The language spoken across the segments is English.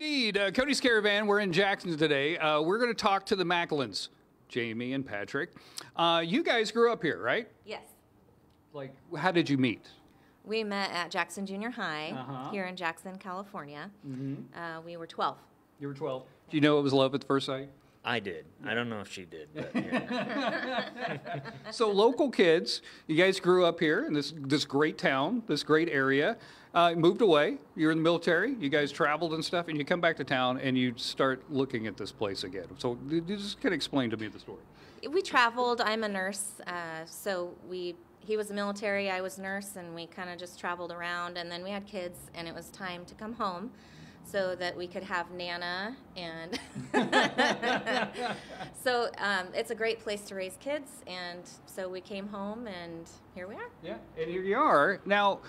Indeed. Uh, Cody's Caravan, we're in Jackson today. Uh, we're going to talk to the Macklins, Jamie and Patrick. Uh, you guys grew up here, right? Yes. Like, how did you meet? We met at Jackson Junior High Uh-huh. here in Jackson, California. Uh, we were 12. You were 12. Do you know it was love at first sight? I did. I don't know if she did, but yeah. So, local kids, you guys grew up here in this, this great town, this great area. Uh, moved away. You're in the military. You guys traveled and stuff, and you come back to town and you start looking at this place again. So, you you just kind of explain to me the story. We traveled. I'm a nurse, uh, so we. He was a military, I was nurse, and we kind of just traveled around. And then we had kids, and it was time to come home, so that we could have Nana. And so um, it's a great place to raise kids. And so we came home, and here we are. Yeah, and here you are. Now,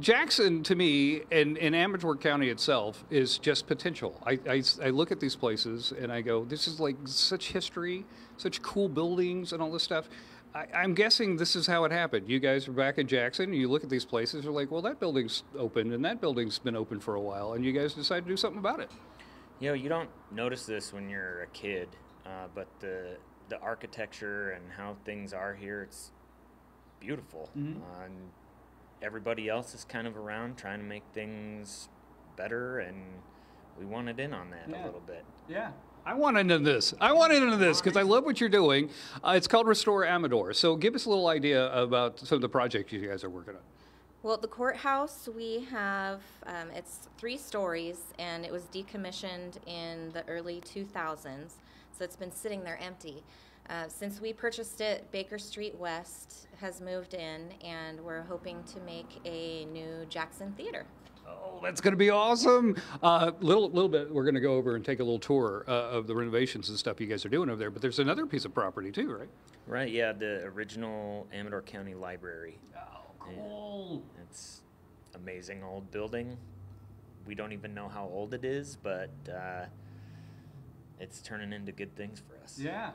Jackson, to me, and, and Amador County itself, is just potential. I, I, I look at these places and I go, this is like such history, such cool buildings and all this stuff. I, I'm guessing this is how it happened. You guys are back in Jackson, and you look at these places, you're like, well, that building's open, and that building's been open for a while, and you guys decide to do something about it. you know, you don't notice this when you're a kid, uh, but the the architecture and how things are here, it's beautiful. Uh, and everybody else is kind of around trying to make things better, and we wanted in on that Yeah. a little bit. Yeah. I want into this. I want into this because I love what you're doing. Uh, it's called Restore Amador. So give us a little idea about some of the projects you guys are working on. Well, the courthouse, we have, um, it's three stories, and it was decommissioned in the early 2000s, so it's been sitting there empty. Uh, since we purchased it, Baker Street West has moved in, and we're hoping to make a new Jackson Theater. Oh, that's going to be awesome. Uh, little, little bit. We're going to go over and take a little tour uh, of the renovations and stuff you guys are doing over there. But there's another piece of property too, right? Right? Yeah, the original Amador County Library. Oh, cool. It's amazing old building. We don't even know how old it is, but uh, it's turning into good things for us. Yeah.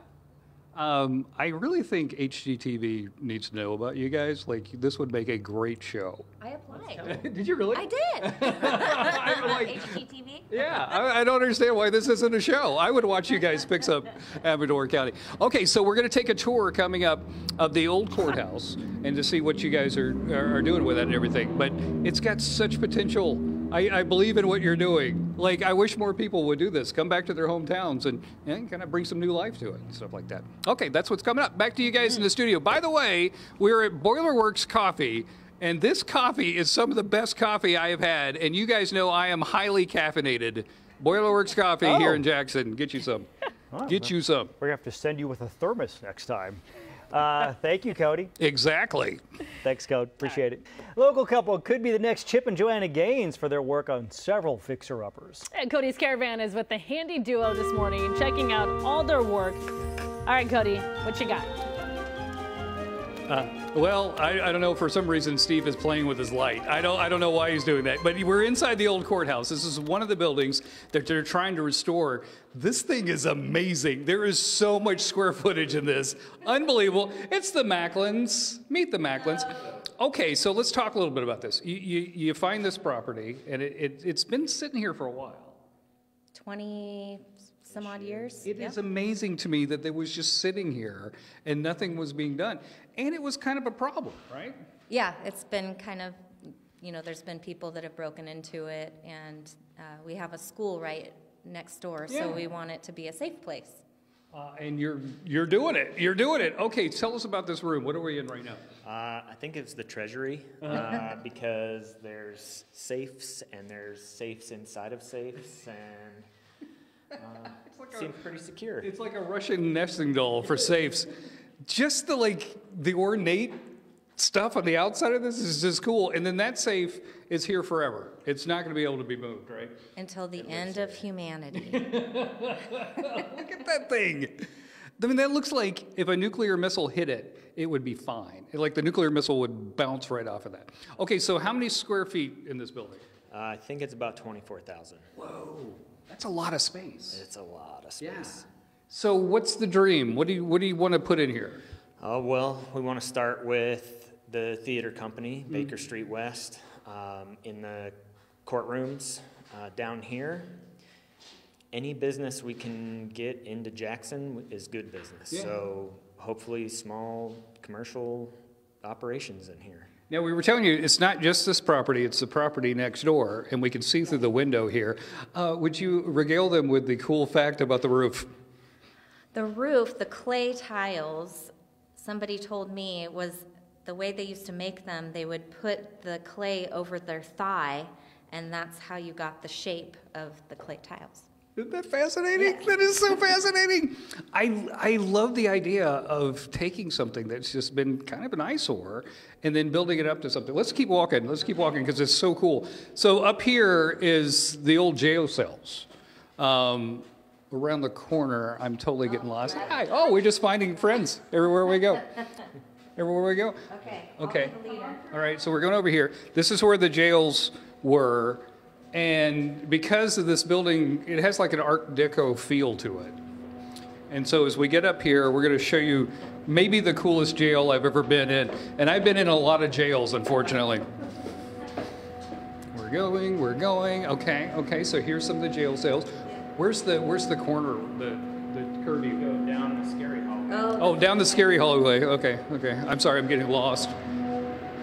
Um, I really think HGTV needs to know about you guys. Like, this would make a great show. I applied. did you really? I did. I'm like- HGTV? Yeah, I, I don't understand why this isn't a show. I would watch you guys fix up Amador County. Okay, so we're going to take a tour coming up of the old courthouse and to see what you guys are, are, are doing with it and everything. But it's got such potential. I, I believe in what you're doing. Like, I wish more people would do this. Come back to their hometowns and, and kind of bring some new life to it and stuff like that. Okay, that's what's coming up. Back to you guys in the studio. By the way, we're at Boilerworks Coffee. And this coffee is some of the best coffee I have had. And you guys know I am highly caffeinated. Boilerworks Coffee here Oh. in Jackson. Get you some. Get you some. We're gonna have to send you with a thermos next time. Uh, thank you, Cody. Exactly. Thanks, Cody. Appreciate it. Local couple could be the next Chip and Joanna Gaines for their work on several fixer-uppers. And Cody's Caravan is with the handy duo this morning, checking out all their work. All right, Cody, what you got? Uh, well, I, I don't know. For some reason, Steve is playing with his light. I don't. I don't know why he's doing that. But we're inside the old courthouse. This is one of the buildings that they're trying to restore. This thing is amazing. There is so much square footage in this. Unbelievable. It's the Macklins. Meet the Macklins. Okay, so let's talk a little bit about this. You, you, you find this property, and it, it, it's been sitting here for a while. 20 some odd years? It is Yep. amazing to me that they was just sitting here and nothing was being done, and it was kind of a problem, right? Yeah, it's been kind of, you know, there's been people that have broken into it, and uh, we have a school right next door, Yeah. so we want it to be a safe place. Uh, and you're you're doing it. You're doing it. Okay, tell us about this room. What are we in right now? Uh, I think it's the treasury uh, because there's safes and there's safes inside of safes and uh, seems pretty secure. It's like a Russian nesting doll for safes. Just the like the ornate stuff on the outside of this is just cool. And then that safe is here forever. It's not going to be able to be moved, right? Until the end of humanity. Look at that thing. I mean, that looks like if a nuclear missile hit it, it would be fine. Like the nuclear missile would bounce right off of that. Okay, so how many square feet in this building? Uh, I think it's about 24,000. Whoa, that's a lot of space. It's a lot of space. So what's the dream? What do you what do you want to put in here? Oh, well, we want to start with the theater company, Baker Street West, um, in the courtrooms uh, down here. any business we can get into Jackson is good business. Yeah. So hopefully, small commercial operations in here. Now, we were telling you, it's not just this property, it's the property next door, and we can see through the window here. Uh, Would you regale them with the cool fact about the roof? The roof, the clay tiles, somebody told me was the way they used to make them, they would put the clay over their thigh, and that's how you got the shape of the clay tiles. Isn't that fascinating? That is so fascinating. I, I love the idea of taking something that's just been kind of an eyesore and then building it up to something. Let's keep walking. Let's keep walking because it's so cool. So up here is the old jail cells. Um, around the corner, I'm totally getting lost. Hi. Oh, we're just finding friends everywhere we go. Everywhere we go. Okay. Okay. All right, so we're going over here. This is where the jails were. And because of this building, it has like an Art Deco feel to it. And so as we get up here, we're going to show you maybe the coolest jail I've ever been in. And I've been in a lot of jails, unfortunately. We're going, we're going. Okay, okay, so here's some of the jail cells. Where's the where's the corner, the, the curvy? Go down the scary hallway. Oh. oh, down the scary hallway. Okay, okay. I'm sorry, I'm getting lost.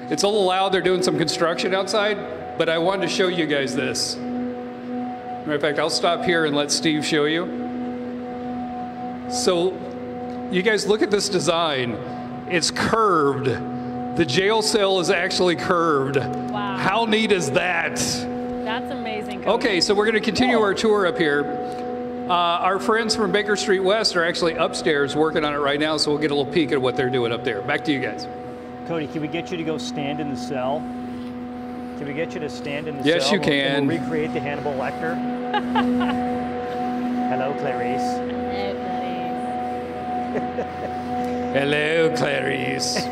It's a little loud. They're doing some construction outside, but I wanted to show you guys this. Matter of fact, I'll stop here and let Steve show you. So, you guys look at this design. It's curved. The jail cell is actually curved. Wow. How neat is that? That's amazing. Cody. Okay, so we're going to continue our tour up here. Uh, our friends from Baker Street West are actually upstairs working on it right now, so we'll get a little peek at what they're doing up there. Back to you guys. Cody, can we get you to go stand in the cell? Can we get you to stand in the Yes, cell? you and and can. we'll recreate the Hannibal Lecter. Hello, Clarice. Hello, Clarice.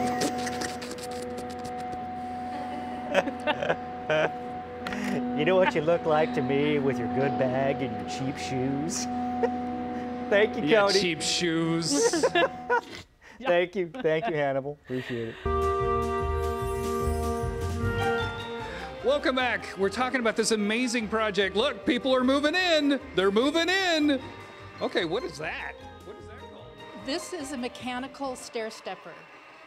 You know what you look like to me with your good bag and your cheap shoes? Thank you, Yeah, Cody. cheap shoes. Thank you. Thank you, Hannibal. Appreciate it. Welcome back. We're talking about this amazing project. Look, people are moving in. They're moving in. Okay, what is that? What is that called? This is a mechanical stair stepper,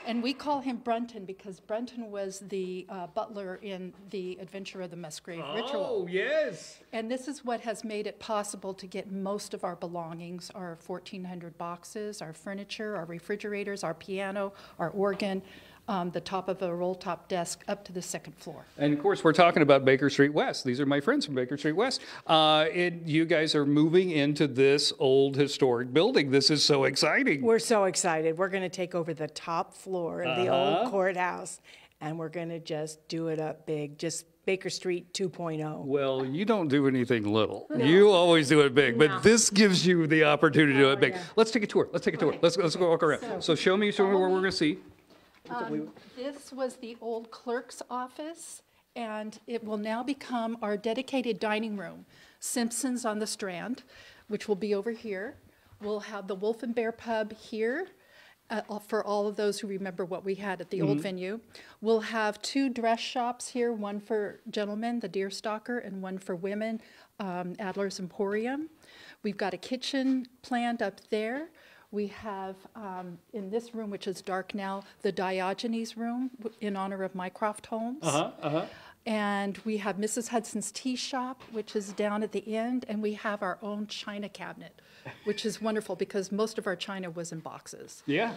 and we call him Brunton because Brunton was the uh, butler in the Adventure of the Musgrave Oh, Ritual. Oh, yes. And this is what has made it possible to get most of our belongings, our 1,400 boxes, our furniture, our refrigerators, our piano, our organ, um, the top of a roll-top desk up to the second floor. And of course, we're talking about Baker Street West. These are my friends from Baker Street West. Uh, it, you guys are moving into this old historic building. This is so exciting. We're so excited. We're going to take over the top floor of the Uh-huh. old courthouse and we're going to just do it up big, just Baker Street oh. 2.0. Well, you don't do anything little. You always do it big, but this gives you the opportunity to do it big. Let's take a tour. Let's take a tour. Let's, let's go walk around. So show me, show me what we're going to see. Um, This was the old clerk's office, and it will now become our dedicated dining room. Simpsons on the Strand, which will be over here. We'll have the Wolf and Bear Pub here, uh, for all of those who remember what we had at the old venue. We'll have two dress shops here, one for gentlemen, the Deerstalker, and one for women, um, Adler's Emporium. We've got a kitchen planned up there. We have, um, in this room, which is dark now, the Diogenes Room in honor of Mycroft Holmes. Uh-huh, uh-huh. And we have Mrs. Hudson's Tea Shop, which is down at the end, and we have our own china cabinet, which is wonderful because most of our china was in boxes. Yeah.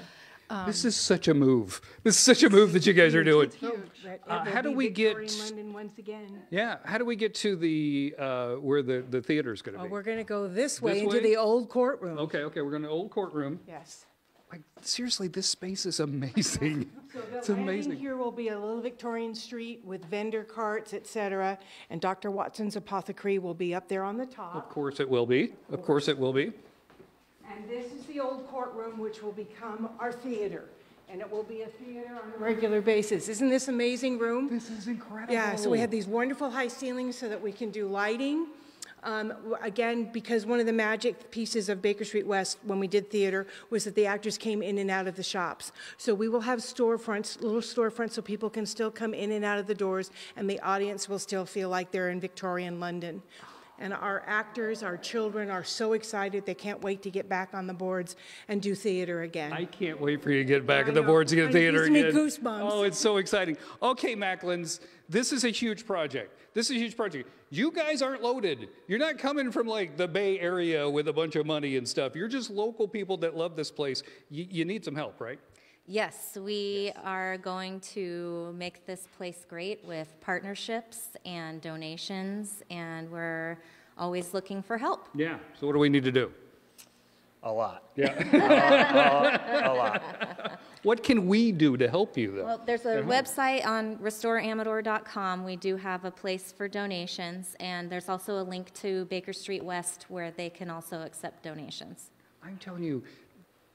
This is such a move. This is such a move that you guys are doing. But it Uh, how do we get- Victorian London once again. Yeah. How do we get to the uh, where the the theater is going to Oh, be? we're going to go this way This into way? the old courtroom. Okay, okay. We're going to old courtroom. Yes. Like seriously, this space is amazing. It's The landing amazing. here will be a little Victorian street with vendor carts, etc. and Dr. Watson's Apothecary will be up there on the top. Of course it will be. Of course it will be. And this is the old courtroom, which will become our theater. And it will be a theater on a regular basis. Isn't this amazing room? This is incredible. Yeah, so we have these wonderful high ceilings so that we can do lighting. Um, Again, because one of the magic pieces of Baker Street West, when we did theater, was that the actors came in and out of the shops. So we will have storefronts, little storefronts, so people can still come in and out of the doors, and the audience will still feel like they're in Victorian London. And our actors, our children are so excited. They can't wait to get back on the boards and do theater again. I can't wait for you to get back I at the know. boards and get theater gives me again. goosebumps. Oh, it's so exciting. Okay, Macklins, this is a huge project. This is a huge project. You guys aren't loaded. You're not coming from like the Bay Area with a bunch of money and stuff. You're just local people that love this place. You, you need some help, right? Yes, we are going to make this place great with partnerships and donations, and we're always looking for help. Yeah. So what do we need to do? A lot. Yeah. A lot. what can we do to help you though? Well, there's a website on restoreamador.com. We do have a place for donations, and there's also a link to Baker Street West where they can also accept donations. I'm telling you,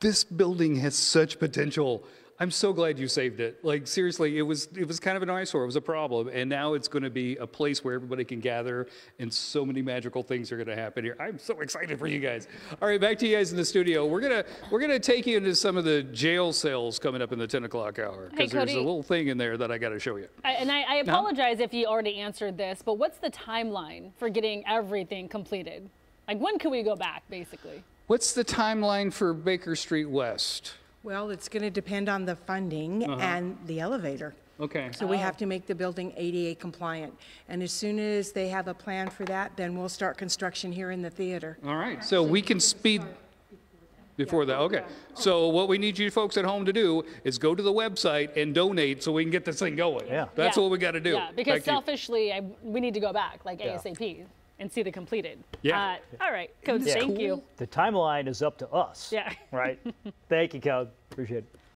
this building has such potential. I'm so glad you saved it. Like seriously, it was it was kind of an eyesore. It was a problem, and now it's going to be a place where everybody can gather, and so many magical things are going to happen here. I'm so excited for you guys. All right, back to you guys in the studio. We're gonna we're gonna take you into some of the jail cells coming up in the 10 o'clock hour Hey, because there's a little thing in there that I got to show you. I, and I, I apologize if you already answered this, but what's the timeline for getting everything completed? Like, when can we go back, basically? What's the timeline for Baker Street West? Well, it's going to depend on the funding uh-huh. and the elevator. Okay. So we oh. have to make the building ADA compliant. And as soon as they have a plan for that, then we'll start construction here in the theater. All right, so we can speed before that, okay. So what we need you folks at home to do is go to the website and donate so we can get this thing going. Yeah. That's Yeah. what we got to do. Yeah, because Back selfishly, I, we need to go back, like Yeah. ASAP, and see the completed. Yeah. Uh, all right, Coach, this thank you. The timeline is up to us. Yeah. Right? Thank you, Code. Appreciate it.